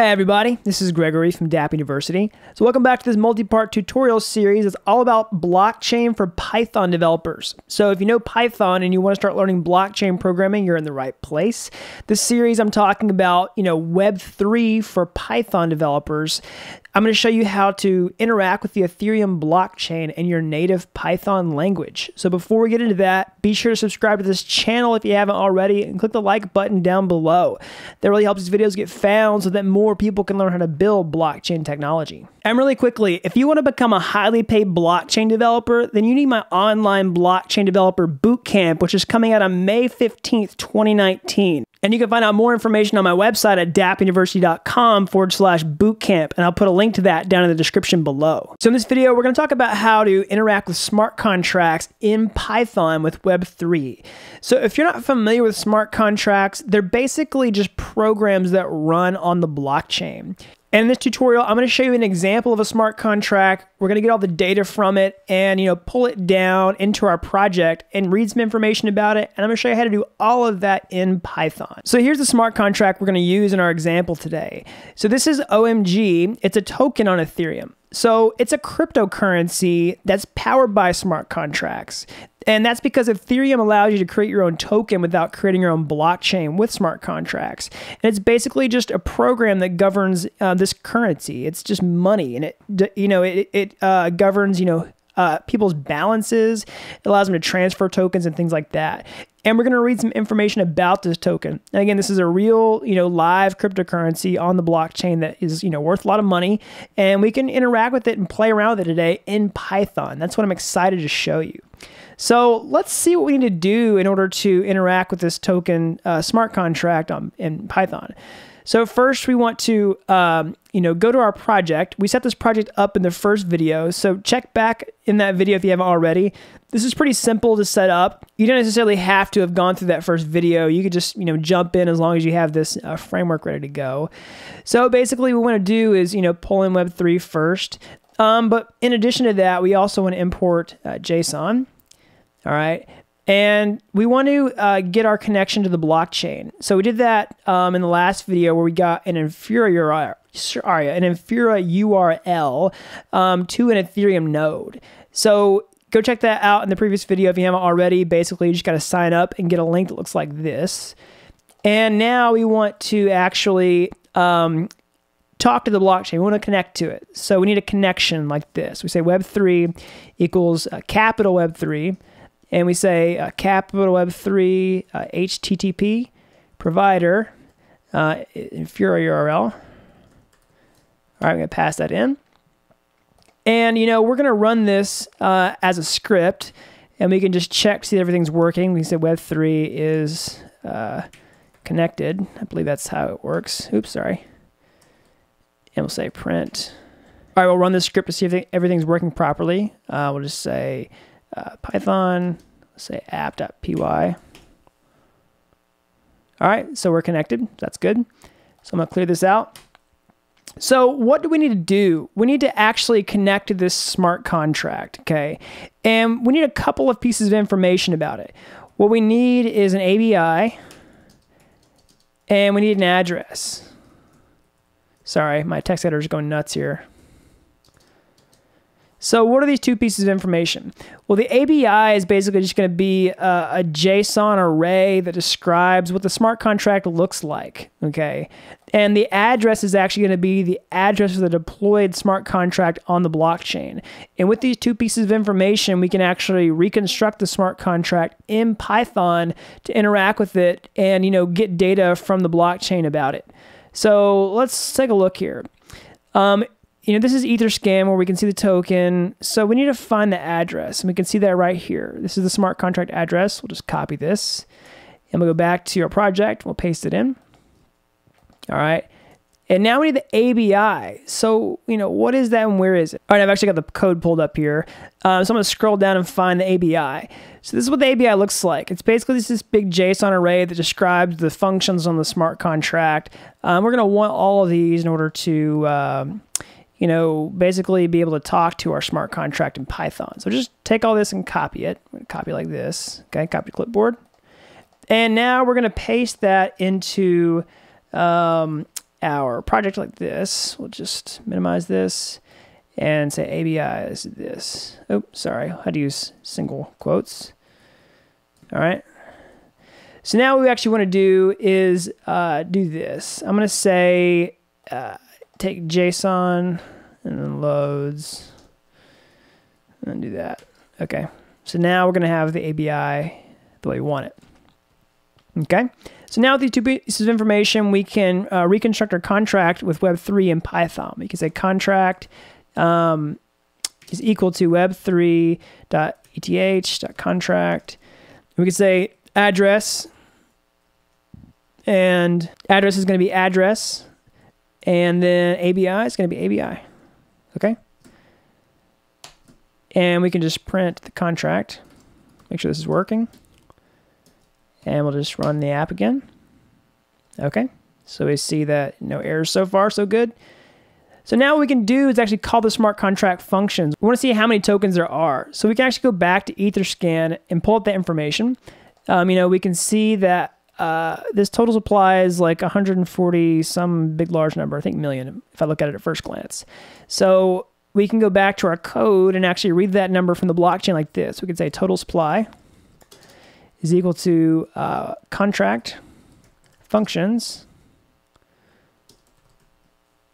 Hey everybody, this is Gregory from Dapp University. So welcome back to this multi-part tutorial series. It's all about blockchain for Python developers. So if you know Python and you want to start learning blockchain programming, you're in the right place. This series I'm talking about, you know, Web3 for Python developers. I'm going to show you how to interact with the Ethereum blockchain in your native Python language. So before we get into that, be sure to subscribe to this channel if you haven't already and click the like button down below. That really helps these videos get found so that more people can learn how to build blockchain technology. And really quickly, if you want to become a highly paid blockchain developer, then you need my online blockchain developer bootcamp, which is coming out on May 15th, 2019. And you can find out more information on my website at dappuniversity.com forward slash bootcamp. And I'll put a link to that down in the description below. So in this video, we're going to talk about how to interact with smart contracts in Python with Web3. So if you're not familiar with smart contracts, they're basically just programs that run on the blockchain. And in this tutorial, I'm going to show you an example of a smart contract. We're going to get all the data from it and, you know, pull it down into our project and read some information about it. And I'm going to show you how to do all of that in Python. So here's the smart contract we're going to use in our example today. So this is OMG. It's a token on Ethereum. So it's a cryptocurrency that's powered by smart contracts. And that's because Ethereum allows you to create your own token without creating your own blockchain with smart contracts. And it's basically just a program that governs uh, this currency. It's just money, and it you know it it uh, governs you know uh, people's balances. It allows them to transfer tokens and things like that. And we're going to read some information about this token. And again, this is a real, you know, live cryptocurrency on the blockchain that is, you know, worth a lot of money. And we can interact with it and play around with it today in Python. That's what I'm excited to show you. So let's see what we need to do in order to interact with this token uh, smart contract on, in Python. So first we want to, um, you know, go to our project. We set this project up in the first video. So check back in that video if you haven't already. This is pretty simple to set up. You don't necessarily have to have gone through that first video. You could just, you know, jump in as long as you have this uh, framework ready to go. So basically what we want to do is, you know, pull in Web3 first. Um, but in addition to that, we also want to import uh, JSON. All right. And we want to uh, get our connection to the blockchain. So we did that um, in the last video where we got an Infura, sorry, an Infura URL um, to an Ethereum node. So go check that out in the previous video if you haven't already. Basically, you just got to sign up and get a link that looks like this. And now we want to actually um, talk to the blockchain. We want to connect to it. So we need a connection like this. We say Web3 equals uh, capital Web3 and we say uh, capital Web3 uh, HTTP provider uh, Infura URL. All right, I'm going to pass that in. And, you know, we're going to run this uh, as a script, and we can just check, see everything's working. We can say Web3 is uh, connected. I believe that's how it works. Oops, sorry. And we'll say print. All right, we'll run this script to see if everything's working properly. Uh, we'll just say uh, Python, say app.py. All right, so we're connected. That's good. So I'm to clear this out. So what do we need to do? We need to actually connect to this smart contract, okay? And we need a couple of pieces of information about it. What we need is an ABI, and we need an address. Sorry, my text editor is going nuts here. So what are these two pieces of information? Well, the ABI is basically just going to be a, a, JSON array that describes what the smart contract looks like, okay? And the address is actually going to be the address of the deployed smart contract on the blockchain. And with these two pieces of information, we can actually reconstruct the smart contract in Python to interact with it and, you know, get data from the blockchain about it. So let's take a look here. Um, you know, this is Etherscan where we can see the token. So we need to find the address and we can see that right here. This is the smart contract address. We'll just copy this and we'll go back to our project. We'll paste it in. All right. And now we need the ABI. So, you know, what is that and where is it? All right, I've actually got the code pulled up here. Um, so I'm going to scroll down and find the ABI. So this is what the ABI looks like. It's basically this big JSON array that describes the functions on the smart contract. Um, we're going to want all of these in order to, um, you know, basically be able to talk to our smart contract in Python. So just take all this and copy it. Copy like this. Okay, copy clipboard. And now we're going to paste that into um, our project like this. We'll just minimize this and say ABI is this. Oh, sorry, I had to use single quotes. All right. So now what we actually want to do is uh, do this. I'm going to say uh, take JSON and then loads and do that. Okay. So now we're going to have the ABI the way we want it. Okay. So now with these two pieces of information, we can uh, reconstruct our contract with Web3 in Python. We can say contract um, is equal to web3.eth.contract. We can say address, and address is going to be address, and then ABI is going to be ABI. Okay? And we can just print the contract, make sure this is working. And we'll just run the app again. Okay, so we see that no errors so far, so good. So now what we can do is actually call the smart contract functions. We want to see how many tokens there are. So we can actually go back to Etherscan and pull up that information. Um, you know, we can see that uh, this total supply is like 140, some big large number, I think million, if I look at it at first glance. So we can go back to our code and actually read that number from the blockchain like this. We can say total supply is equal to uh, contract functions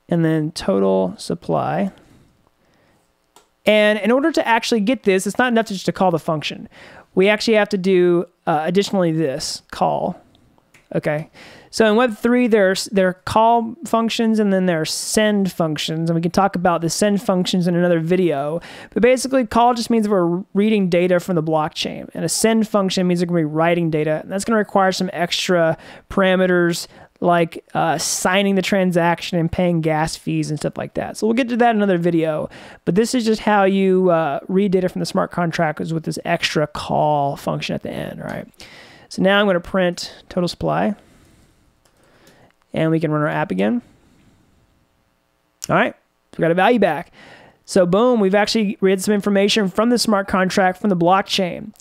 and then total supply. And in order to actually get this, it's not enough to just to call the function. We actually have to do uh, additionally this call. Okay. So in Web3, there's there are call functions and then there are send functions, and we can talk about the send functions in another video. But basically, call just means we're reading data from the blockchain, and a send function means we're going to be writing data, and that's going to require some extra parameters like uh, signing the transaction and paying gas fees and stuff like that. So we'll get to that in another video. But this is just how you uh, read data from the smart contract is with this extra call function at the end, right? So now I'm going to print total supply and we can run our app again. All right, we got a value back. So boom, we've actually read some information from the smart contract from the blockchain.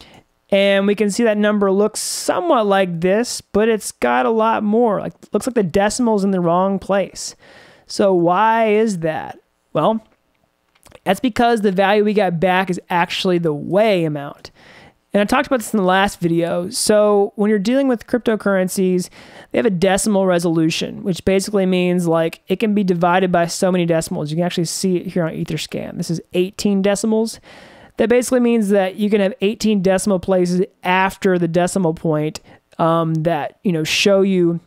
And we can see that number looks somewhat like this, but it's got a lot more. Like looks like the decimal's in the wrong place. So why is that? Well, that's because the value we got back is actually the wei amount. And I talked about this in the last video. So when you're dealing with cryptocurrencies, they have a decimal resolution, which basically means like it can be divided by so many decimals. You can actually see it here on Etherscan. This is 18 decimals. That basically means that you can have 18 decimal places after the decimal point um, that you know show you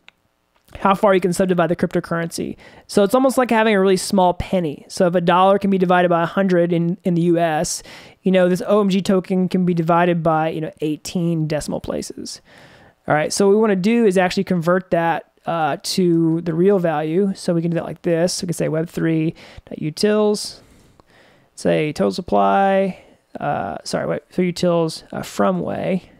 how far you can subdivide the cryptocurrency. So it's almost like having a really small penny. So if a dollar can be divided by 100 in, in the US, you know, this OMG token can be divided by, you know, 18 decimal places. All right, so what we want to do is actually convert that uh, to the real value. So we can do that like this. We can say web3.utils, say total supply, uh, sorry, wait, utils uh, from wei.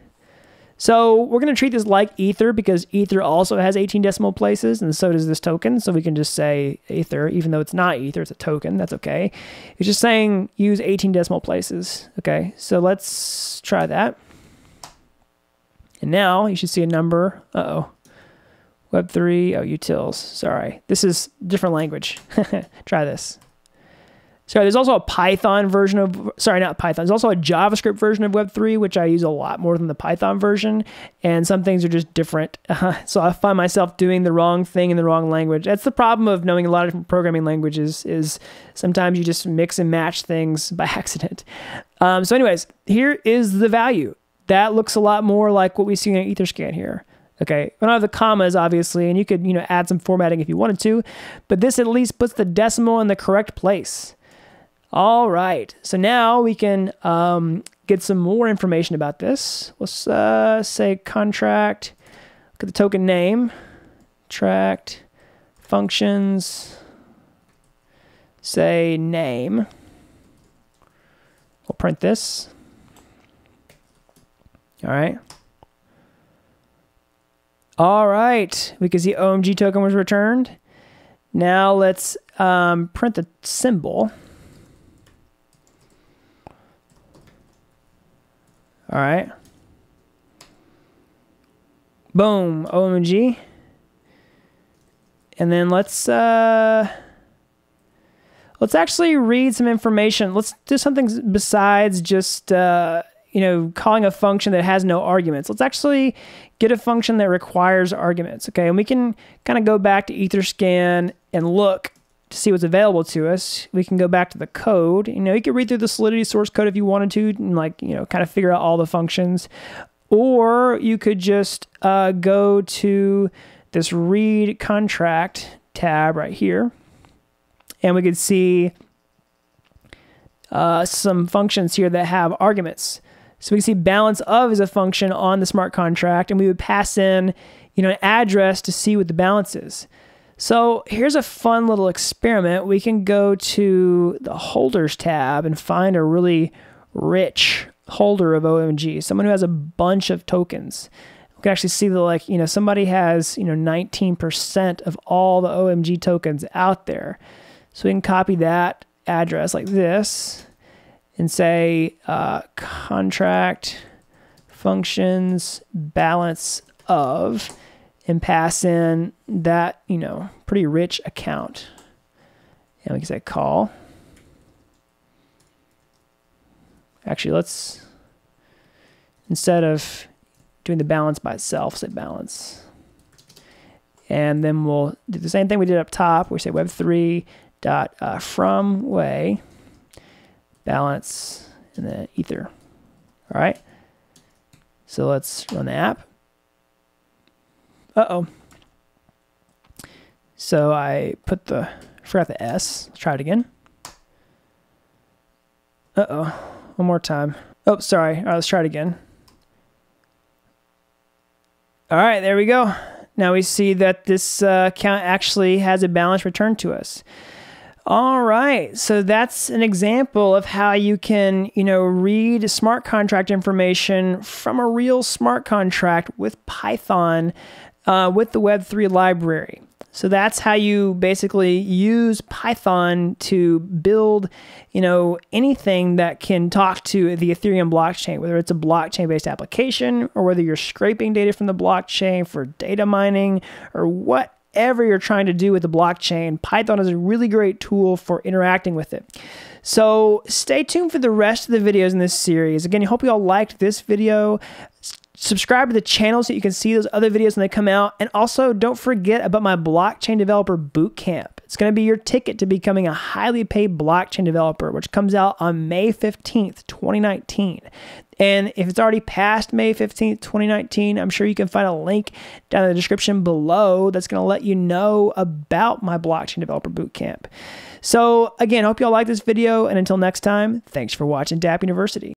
So we're going to treat this like Ether because Ether also has 18 decimal places, and so does this token. So we can just say Ether, even though it's not Ether, it's a token. That's okay. It's just saying use 18 decimal places. Okay, so let's try that. And now you should see a number. Uh-oh. Web3, oh, utils. Sorry. This is different language. try this. Sorry, there's also a Python version of, sorry, not Python. There's also a JavaScript version of Web3, which I use a lot more than the Python version. And some things are just different. Uh, so I find myself doing the wrong thing in the wrong language. That's the problem of knowing a lot of different programming languages is sometimes you just mix and match things by accident. Um, so anyways, here is the value. That looks a lot more like what we see in Etherscan here. Okay, we don't have the commas, obviously, and you could, you know, add some formatting if you wanted to, but this at least puts the decimal in the correct place. All right, so now we can um, get some more information about this. Let's uh, say contract, look at the token name, tract, functions, say name. We'll print this. All right. All right, we can see OMG token was returned. Now let's um, print the symbol. All right. Boom, OMG. And then let's uh, let's actually read some information. Let's do something besides just uh, you know calling a function that has no arguments. Let's actually get a function that requires arguments. Okay, and we can kind of go back to Etherscan and look to see what's available to us. We can go back to the code. You know, you could read through the Solidity source code if you wanted to, and like you know, kind of figure out all the functions, or you could just uh, go to this read contract tab right here, and we could see uh, some functions here that have arguments. So we can see balance of is a function on the smart contract, and we would pass in, you know, an address to see what the balance is. So here's a fun little experiment. We can go to the holders tab and find a really rich holder of OMG, someone who has a bunch of tokens. We can actually see that like, you know, somebody has, you know, 19% of all the OMG tokens out there. So we can copy that address like this and say uh, contract functions balance of and pass in that, you know, pretty rich account. And we can say call. Actually, let's, instead of doing the balance by itself, say balance. And then we'll do the same thing we did up top. We say web3 dot uh, from wei balance and then ether. All right. So let's run the app. Uh-oh. So I put the, forgot the S. Let's try it again. Uh-oh. One more time. Oh, sorry. All right, let's try it again. All right, there we go. Now we see that this uh, account actually has a balance returned to us. All right, so that's an example of how you can, you know, read smart contract information from a real smart contract with Python uh, with the Web3 library. So that's how you basically use Python to build, you know, anything that can talk to the Ethereum blockchain, whether it's a blockchain-based application or whether you're scraping data from the blockchain for data mining or whatever you're trying to do with the blockchain. Python is a really great tool for interacting with it. So stay tuned for the rest of the videos in this series. Again, I hope you all liked this video subscribe to the channel so you can see those other videos when they come out. And also, don't forget about my Blockchain Developer Bootcamp. It's going to be your ticket to becoming a highly paid blockchain developer, which comes out on May 15th, 2019. And if it's already past May 15th, 2019, I'm sure you can find a link down in the description below that's going to let you know about my Blockchain Developer Bootcamp. So, again, hope you all like this video. And until next time, thanks for watching Dapp University.